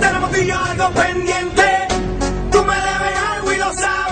Tenemos tú y yo algo pendiente. Tú me debes algo y lo sabes.